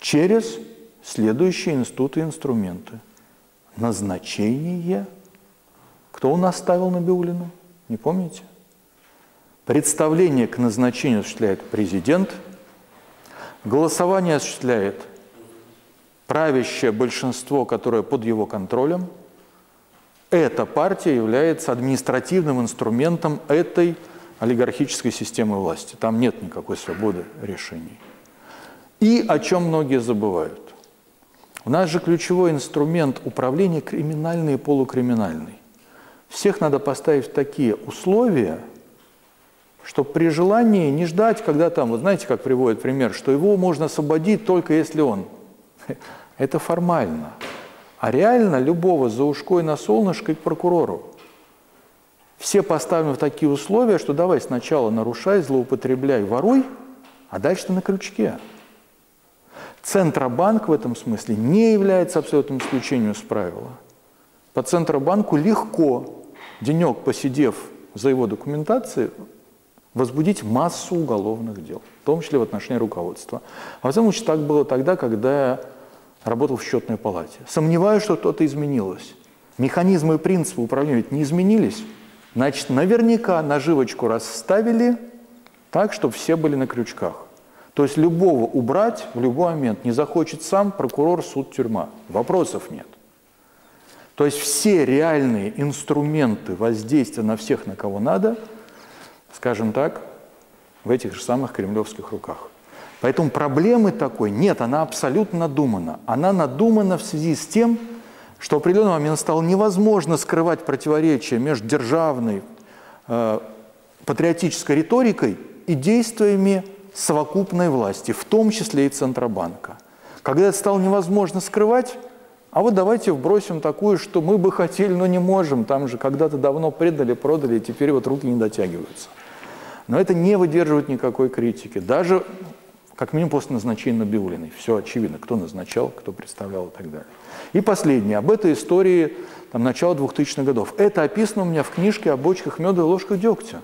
S2: Через следующие институты и инструменты. Назначение. Кто у нас ставил Набиулину? Не помните? Представление к назначению осуществляет президент, голосование осуществляет правящее большинство, которое под его контролем. Эта партия является административным инструментом этой олигархической системы власти. Там нет никакой свободы решений. И о чем многие забывают. У нас же ключевой инструмент управления криминальный и полукриминальный. Всех надо поставить в такие условия – чтобы при желании не ждать, когда там, вот знаете, как приводит пример, что его можно освободить только если он. Это формально. А реально любого за ушко и на солнышко и к прокурору. Все поставлены в такие условия, что давай сначала нарушай, злоупотребляй, воруй, а дальше ты на крючке. Центробанк в этом смысле не является абсолютным исключением из правила. По Центробанку легко, денек посидев за его документацией, возбудить массу уголовных дел, в том числе в отношении руководства. Во всяком случае, так было тогда, когда работал в счетной палате. Сомневаюсь, что что-то изменилось. Механизмы и принципы управления ведь не изменились. Значит, наверняка наживочку расставили так, чтобы все были на крючках. То есть любого убрать в любой момент не захочет сам прокурор, суд, тюрьма. Вопросов нет. То есть все реальные инструменты воздействия на всех, на кого надо, скажем так, в этих же самых кремлевских руках. Поэтому проблемы такой нет, она абсолютно надумана. Она надумана в связи с тем, что в определенный момент стало невозможно скрывать противоречия между державной э, патриотической риторикой и действиями совокупной власти, в том числе и Центробанка. Когда это стало невозможно скрывать, а вот давайте вбросим такую, что мы бы хотели, но не можем, там же когда-то давно предали, продали, и теперь вот руки не дотягиваются. Но это не выдерживает никакой критики. Даже, как минимум, после назначения Набиулиной. Все очевидно, кто назначал, кто представлял и так далее. И последнее. Об этой истории там, начала 2000-х годов. Это описано у меня в книжке о бочках меда и ложках дегтя.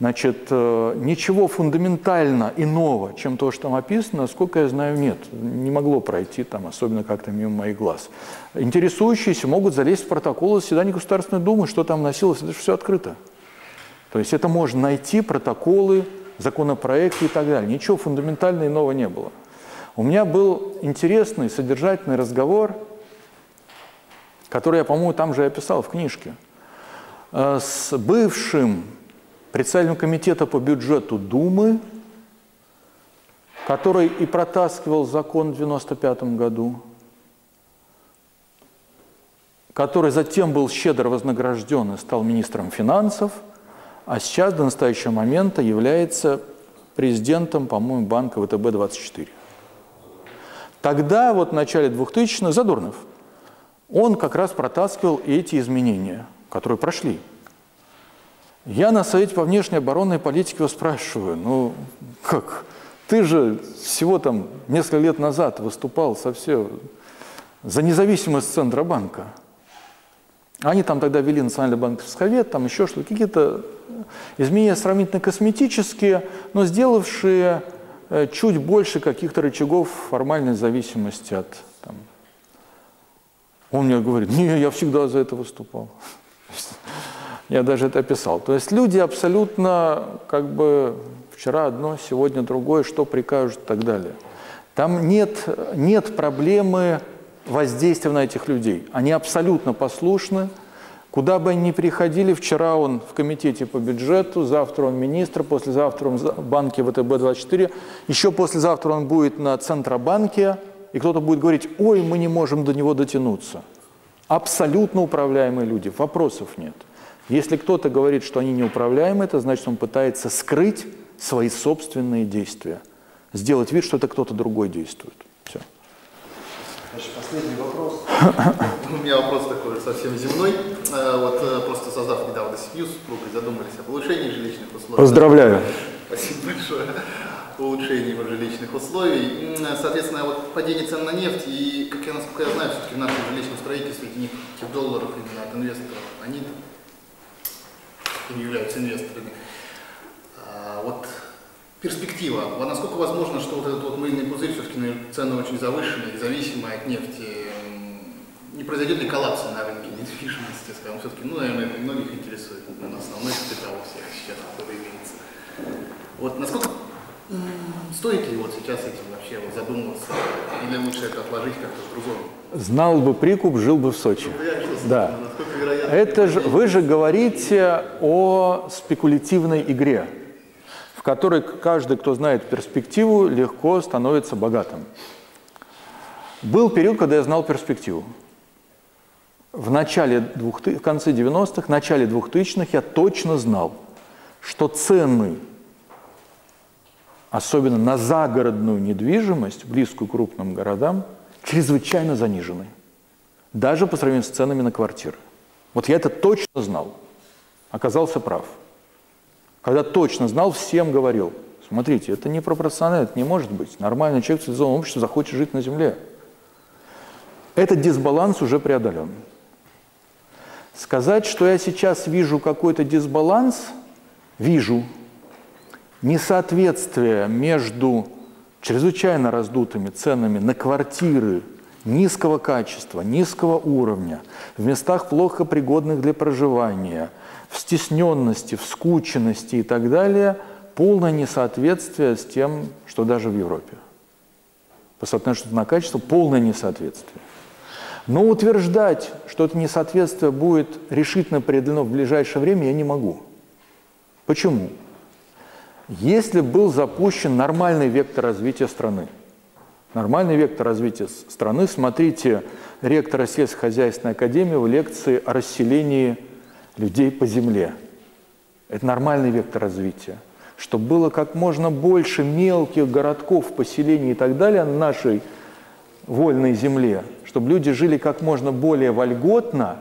S2: Значит, э, ничего фундаментально иного, чем то, что там описано, сколько я знаю, нет. Не могло пройти там, особенно как-то мимо моих глаз. Интересующиеся могут залезть в протоколы заседания Государственной Думы, что там носилось, это же все открыто. То есть это можно найти, протоколы, законопроекты и так далее. Ничего фундаментально иного не было. У меня был интересный, содержательный разговор, который я, по-моему, там же описал в книжке, э, с бывшим председателем комитета по бюджету Думы, который и протаскивал закон в 1995 году, который затем был щедро вознагражден и стал министром финансов, а сейчас до настоящего момента является президентом, по-моему, банка ВТБ-24. Тогда, вот в начале 2000-х, Задорнов, он как раз протаскивал эти изменения, которые прошли. Я на Совете по внешней оборонной политике его спрашиваю, ну как, ты же всего там несколько лет назад выступал совсем за независимость Центробанка. Они там тогда вели Национальный банковский совет, там еще что-то, какие-то изменения сравнительно косметические, но сделавшие э, чуть больше каких-то рычагов формальной зависимости от... Там. Он мне говорит, не, я всегда за это выступал. Я даже это описал. То есть люди абсолютно как бы вчера одно, сегодня другое, что прикажут и так далее. Там нет, нет проблемы воздействия на этих людей. Они абсолютно послушны. Куда бы они ни приходили, вчера он в комитете по бюджету, завтра он министр, послезавтра он в банке ВТБ-24, еще послезавтра он будет на Центробанке, и кто-то будет говорить, ой, мы не можем до него дотянуться. Абсолютно управляемые люди, вопросов нет. Если кто-то говорит, что они неуправляемы, это значит, он пытается скрыть свои собственные действия, сделать вид, что это кто-то другой действует. Все.
S5: Значит, последний вопрос. У меня вопрос такой совсем земной. Э, вот э, просто создав недавно семью, супругой задумались о улучшении жилищных условий.
S2: Поздравляю.
S5: Спасибо большое. Улучшении жилищных условий. Соответственно, вот падение цен на нефть и, как я, насколько я знаю, все-таки в нашем жилищном строительстве этих долларов именно от инвесторов, они не являются инвесторами. А, вот перспектива. Вот насколько возможно, что вот этот вот мыльный пузырь, все-таки цены очень завышенные, зависимые от нефти, не произойдет ли коллапс на рынке недвижимости, скажем, все-таки, ну, наверное, многих интересует, наверное, основной капитал у всех сейчас, который имеется. Вот насколько стоит ли вот сейчас этим вообще вот задумываться, или лучше это отложить как-то в другом?
S2: Знал бы прикуп, жил бы в Сочи. Да. Это же, вы же говорите о спекулятивной игре, в которой каждый, кто знает перспективу, легко становится богатым. Был период, когда я знал перспективу. В начале, в конце 90-х, начале 2000-х я точно знал, что цены, особенно на загородную недвижимость, близкую к крупным городам, чрезвычайно занижены. Даже по сравнению с ценами на квартиры. Вот я это точно знал. Оказался прав. Когда точно знал, всем говорил, смотрите, это не пропорционально, это не может быть. Нормальный человек в цивилизованном обществе захочет жить на земле. Этот дисбаланс уже преодолен. Сказать, что я сейчас вижу какой-то дисбаланс, вижу несоответствие между чрезвычайно раздутыми ценами на квартиры низкого качества, низкого уровня, в местах плохо пригодных для проживания, в стесненности, в скученности и так далее, полное несоответствие с тем, что даже в Европе. По соотношению на качество полное несоответствие. Но утверждать, что это несоответствие будет решительно преодолено в ближайшее время, я не могу. Почему? Если был запущен нормальный вектор развития страны, нормальный вектор развития страны, смотрите ректора сельскохозяйственной академии в лекции о расселении людей по земле. Это нормальный вектор развития. Чтобы было как можно больше мелких городков, поселений и так далее на нашей вольной земле, чтобы люди жили как можно более вольготно,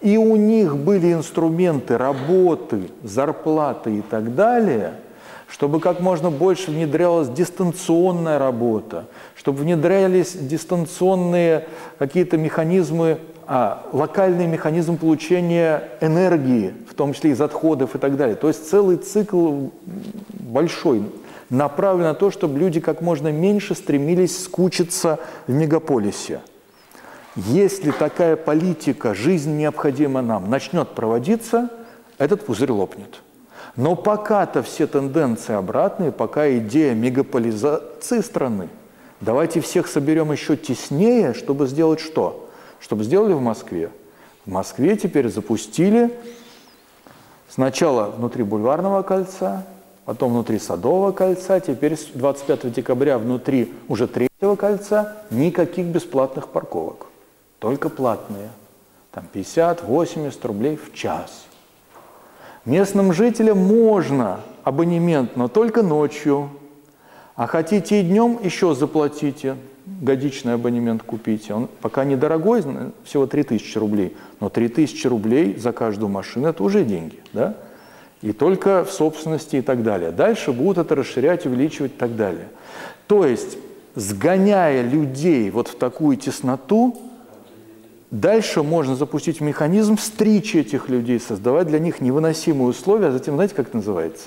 S2: и у них были инструменты работы, зарплаты и так далее, чтобы как можно больше внедрялась дистанционная работа, чтобы внедрялись дистанционные какие-то механизмы, а, локальный механизм получения энергии, в том числе из отходов и так далее. То есть целый цикл большой направлен на то, чтобы люди как можно меньше стремились скучиться в мегаполисе. Если такая политика, жизнь необходима нам, начнет проводиться, этот пузырь лопнет. Но пока-то все тенденции обратные, пока идея мегаполизации страны, давайте всех соберем еще теснее, чтобы сделать что? Чтобы сделали в Москве. В Москве теперь запустили сначала внутри бульварного кольца, потом внутри Садового кольца, теперь с 25 декабря внутри уже третьего кольца никаких бесплатных парковок, только платные. Там 50-80 рублей в час. Местным жителям можно абонемент, но только ночью. А хотите и днем, еще заплатите, годичный абонемент купите. Он пока недорогой, всего 3000 рублей, но 3000 рублей за каждую машину – это уже деньги, да? и только в собственности и так далее. Дальше будут это расширять, увеличивать и так далее. То есть, сгоняя людей вот в такую тесноту, дальше можно запустить механизм стричь этих людей, создавать для них невыносимые условия, а затем, знаете, как это называется?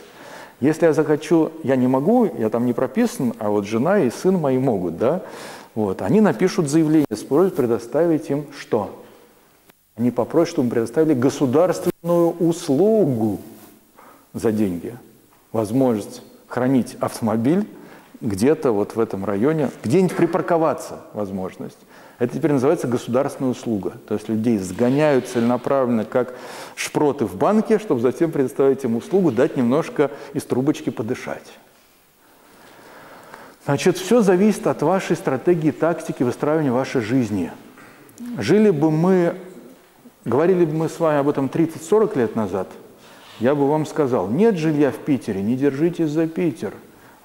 S2: Если я захочу, я не могу, я там не прописан, а вот жена и сын мои могут, да, вот, они напишут заявление с просьбой предоставить им что? Они попросят, чтобы им предоставили государственную услугу – за деньги возможность хранить автомобиль где-то вот в этом районе, где-нибудь припарковаться возможность. Это теперь называется государственная услуга. То есть людей сгоняют целенаправленно, как шпроты в банке, чтобы затем предоставить им услугу, дать немножко из трубочки подышать. Значит, все зависит от вашей стратегии, тактики выстраивания вашей жизни. Жили бы мы, говорили бы мы с вами об этом 30-40 лет назад – я бы вам сказал, нет жилья в Питере, не держитесь за Питер.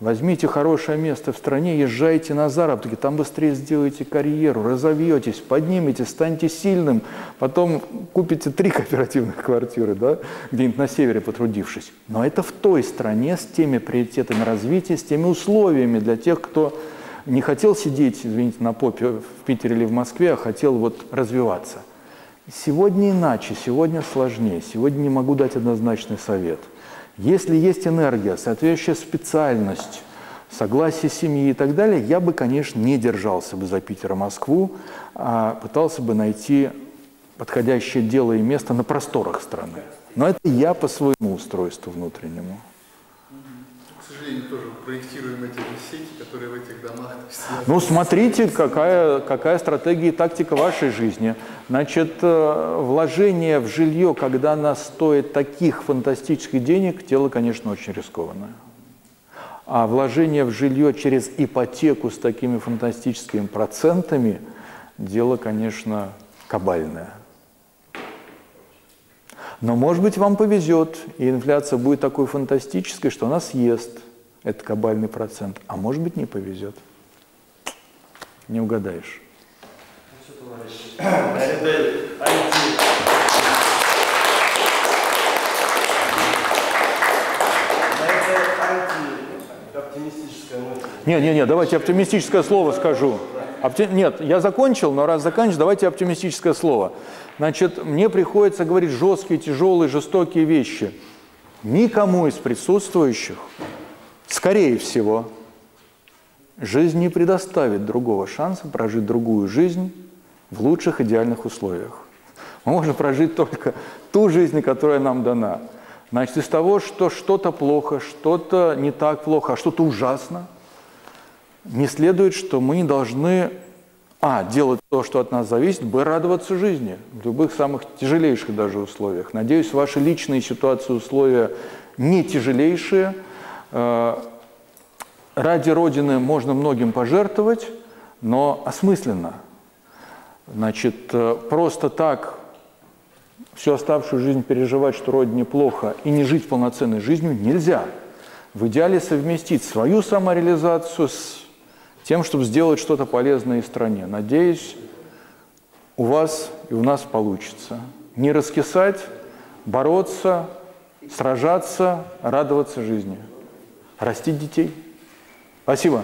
S2: Возьмите хорошее место в стране, езжайте на заработки, там быстрее сделаете карьеру, разовьетесь, подниметесь, станете сильным, потом купите три [laughs] кооперативных квартиры, да, где-нибудь на севере потрудившись. Но это в той стране с теми приоритетами развития, с теми условиями для тех, кто не хотел сидеть, извините, на попе в Питере или в Москве, а хотел вот развиваться. Сегодня иначе, сегодня сложнее, сегодня не могу дать однозначный совет. Если есть энергия, соответствующая специальность, согласие семьи и так далее, я бы, конечно, не держался бы за Питера-Москву, а пытался бы найти подходящее дело и место на просторах страны. Но это я по своему устройству внутреннему
S5: сожалению, тоже проектируем эти сети, которые в этих домах.
S2: Ну, смотрите, какая, какая стратегия и тактика вашей жизни. Значит, э, вложение в жилье, когда она стоит таких фантастических денег, дело, конечно, очень рискованное. А вложение в жилье через ипотеку с такими фантастическими процентами, дело, конечно, кабальное. Но, может быть, вам повезет, и инфляция будет такой фантастической, что она съест этот кабальный процент. А может быть, не повезет. Не угадаешь.
S9: На этой анти... На этой антиоптимистической ноте.
S2: Не, не, не, давайте оптимистическое слово скажу. Опти- Нет, я закончил, но раз заканчиваю, давайте оптимистическое слово. Значит, мне приходится говорить жесткие, тяжелые, жестокие вещи. Никому из присутствующих, скорее всего, жизнь не предоставит другого шанса прожить другую жизнь в лучших идеальных условиях. Мы можем прожить только ту жизнь, которая нам дана. Значит, из того, что что-то плохо, что-то не так плохо, а что-то ужасно, не следует, что мы не должны, а, делать то, что от нас зависит, б, радоваться жизни в любых самых тяжелейших даже условиях. Надеюсь, ваши личные ситуации, условия не тяжелейшие. Э, Ради Родины можно многим пожертвовать, но осмысленно. Значит, э, просто так всю оставшую жизнь переживать, что Родине плохо, и не жить полноценной жизнью нельзя. В идеале совместить свою самореализацию с тем, чтобы сделать что-то полезное и стране. Надеюсь, у вас и у нас получится. Не раскисать, бороться, сражаться, радоваться жизни. Растить детей. Спасибо.